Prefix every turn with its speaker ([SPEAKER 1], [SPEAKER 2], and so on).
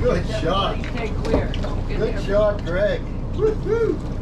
[SPEAKER 1] Good shot. Good shot, Greg. Woo-hoo.